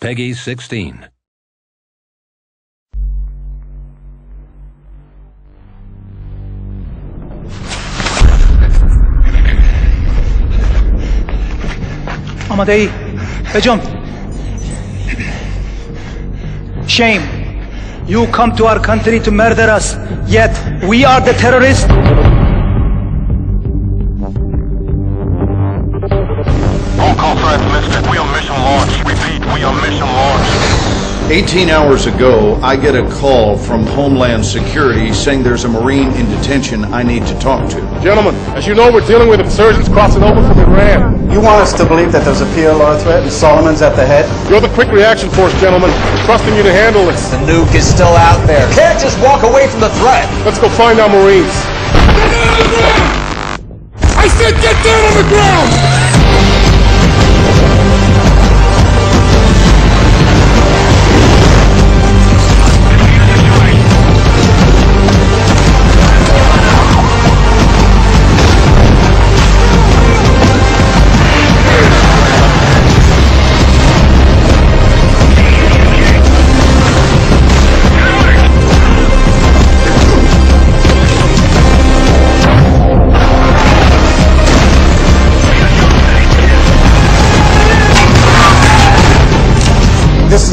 Peggy 16. آماده ای بجنب Shame. You come to our country to murder us, yet we are the terrorists. 18 hours ago, I get a call from Homeland Security saying there's a Marine in detention I need to talk to. Gentlemen, as you know, we're dealing with insurgents crossing over from Iran. You want us to believe that there's a PLR threat and Solomon's at the head? You're the quick reaction force, gentlemen. We're trusting you to handle this. The nuke is still out there. Can't just walk away from the threat. Let's go find our Marines. Get down on the ground! I said get down on the ground!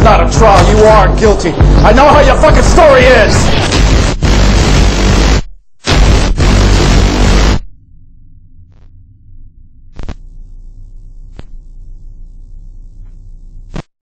Not a trial. You are guilty. I know how your fucking story is.